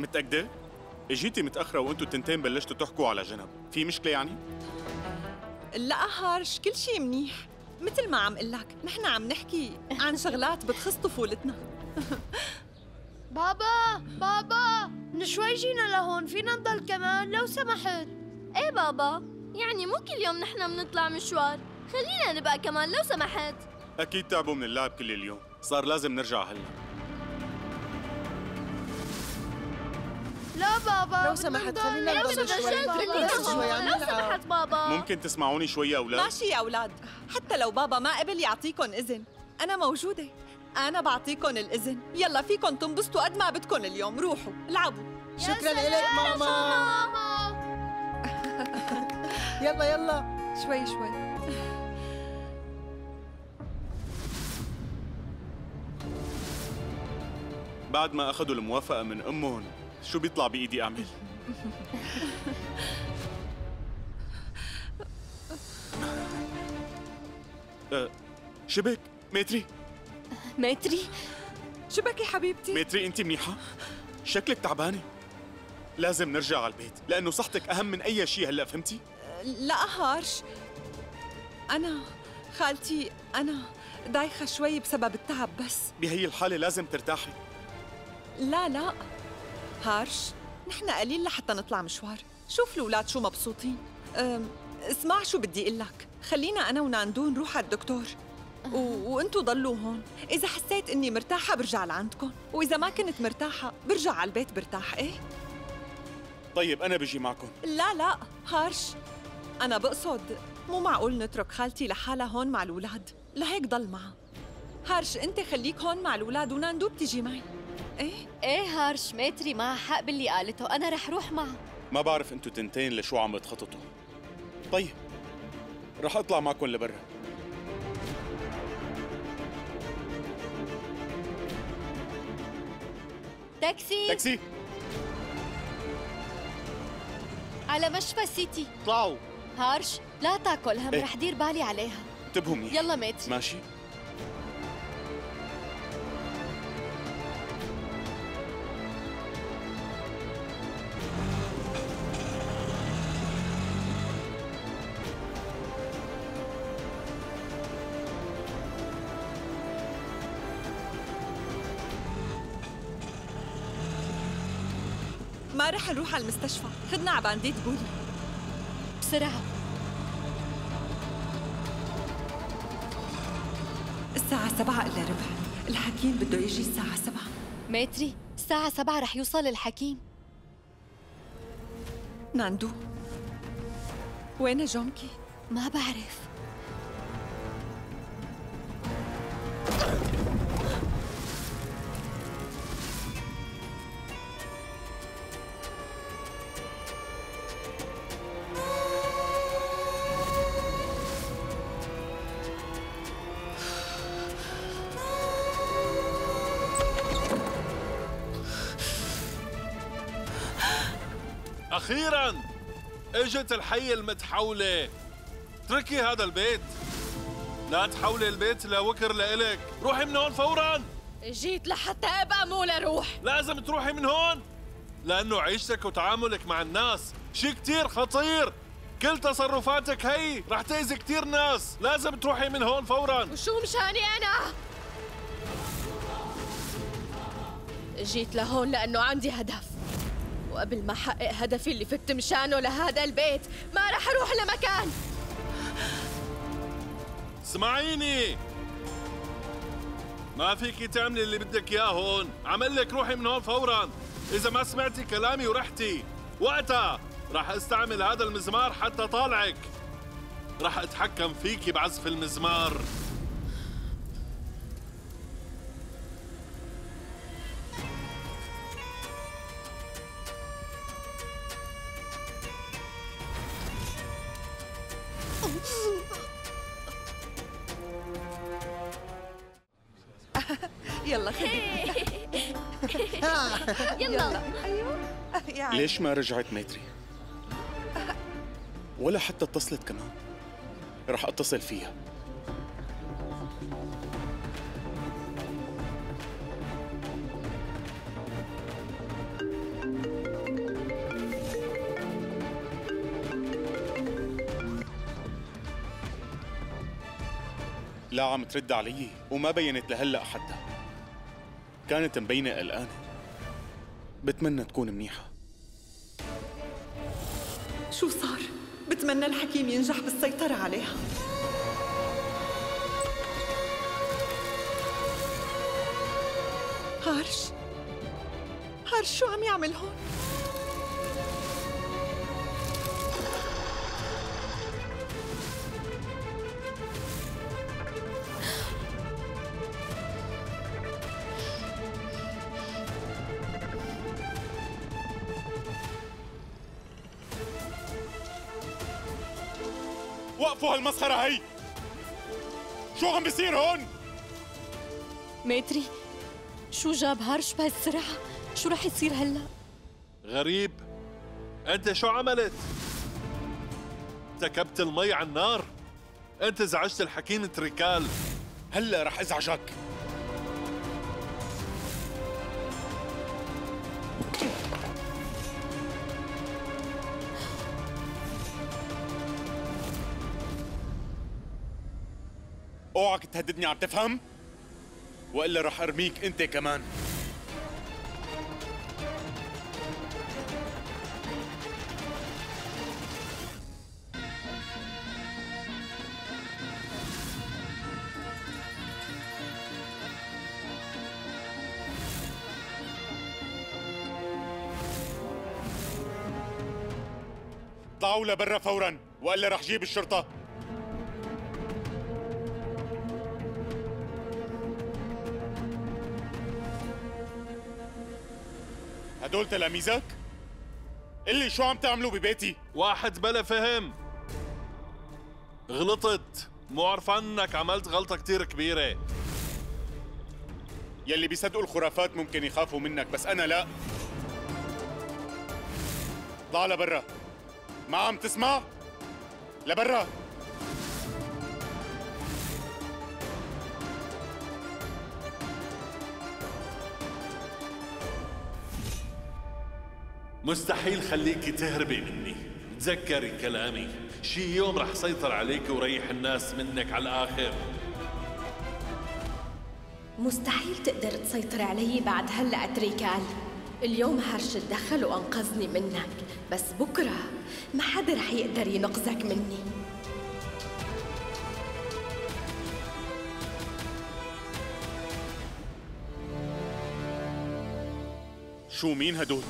متأكدة؟ اجيتي متأخرة وانتوا التنتين بلشتوا تحكوا على جنب، في مشكلة يعني؟ لا هارش كل شيء منيح. مثل ما عم قلك نحن عم نحكي عن شغلات بتخص طفولتنا. بابا بابا من شوي جينا لهون فينا نضل كمان لو سمحت. إيه بابا يعني مو كل يوم نحن بنطلع مشوار. خلينا نبقى كمان لو سمحت. أكيد تعبوا من اللعب كل اليوم، صار لازم نرجع هلا. لا بابا لو سمحت خلينا نضل سمحت شوي. خلينا لو سمحت بابا. ممكن تسمعوني شوي يا أولاد؟ ماشي يا أولاد. حتى لو بابا ما قبل يعطيكم إذن أنا موجودة. أنا بعطيكم الإذن. يلا فيكم تنبسطوا قد ما بدكم اليوم. روحوا العبوا شكرا لك ماما. يلا يلا. شوي شوي. بعد ما أخذوا الموافقة من أمهم، شو بيطلع بإيدي أعمل؟ أه، شبك متري متري شبكي حبيبتي. متري أنت منيحة؟ شكلك تعبانة. لازم نرجع على البيت لأنه صحتك أهم من أي شيء هلأ فهمتي؟ لا هارش. أنا خالتي أنا دايخة شوي بسبب التعب بس. بهي الحالة لازم ترتاحي. لا لا. هارش نحن قليل لحتى نطلع مشوار. شوف الأولاد شو مبسوطين. أم، اسمع شو بدي أقول لك خلينا أنا وناندو نروح على الدكتور. و... وانتوا ضلوا هون. إذا حسيت إني مرتاحة برجع لعندكم. وإذا ما كنت مرتاحة برجع على البيت برتاح إيه؟ طيب أنا بجي معكم. لا لا هارش. أنا بقصد مو معقول نترك خالتي لحالها هون مع الأولاد. لهيك ضل معها. هارش أنت خليك هون مع الأولاد وناندو بتجي معي. إيه؟ إيه هارش متري معها حق باللي قالته. أنا رح روح معها ما بعرف أنتوا تنتين لشو عم بتخططوا. طيب رح أطلع معكم لبرا. تاكسي. تاكسي. على مشفى سيتي. اطلعوا هارش لا تاكل هم إيه. رح دير بالي عليها. انتبهوا منيح. يلا متري ماشي. رح نروح على المستشفى. خدنا على بانديت بولي بسرعة. الساعة سبعة إلا ربع. الحكيم بده يجي الساعة سبعة. متري الساعة سبعة رح يوصل الحكيم. ناندو وين جونكي؟ ما بعرف. أخيرا اجت الحية المتحولة اتركي هذا البيت. لا تحولي البيت لوكر لإلك روحي من هون فورا. جيت لحتى ابقى مو لروح. لازم تروحي من هون. لأنه عيشتك وتعاملك مع الناس شي كتير خطير. كل تصرفاتك هي رح تأذي كتير ناس. لازم تروحي من هون فورا. وشو مشاني أنا؟ جيت لهون لأنه عندي هدف. وقبل ما أحقق هدفي اللي فت مشانه لهذا البيت ما رح أروح لمكان. اسمعيني. ما فيكي تعملي اللي بدك إياه هون. عمل لك روحي من هون فورا. إذا ما سمعتي كلامي ورحتي. وقتها راح أستعمل هذا المزمار حتى طالعك. راح أتحكم فيكي بعزف المزمار. يلا خدي يلا. أيوه. ليش ما رجعت متري؟ ولا حتى اتصلت كمان. رح اتصل فيها. لا عم ترد علي وما بينت لهلا حتى كانت مبينة قلقانة بتمنى تكون منيحة شو صار؟ بتمنى الحكيم ينجح بالسيطرة عليها هارش هارش شو عم يعمل هون؟ وقفوا هالمسخرة هي شو عم بيصير هون؟ ماتري شو جاب هارش بهالسرعة؟ شو رح يصير هلا؟ غريب أنت شو عملت كبيت المي على النار أنت زعجت الحكيم تريكال هلا رح أزعجك أوعك تهددني عم تفهم؟ وإلا رح أرميك أنت كمان طلعوا لبرا فورا وإلا رح جيب الشرطة هدول تلاميذك؟ اللي شو عم تعملوا ببيتي؟ واحد بلا فهم. غلطت. مو عرفان انك عملت غلطة كتير كبيرة. يلي بيصدقوا الخرافات ممكن يخافوا منك بس أنا لا. اطلع لبرا. ما عم تسمع؟ لبرا. مستحيل خليكي تهربي مني. تذكري كلامي. شي يوم رح سيطر عليك وريح الناس منك على الآخر. مستحيل تقدر تسيطر علي بعد هلأ تريكال اليوم هارش تدخل وأنقذني منك. بس بكرة ما حدا رح يقدر ينقذك مني. شو مين هدول؟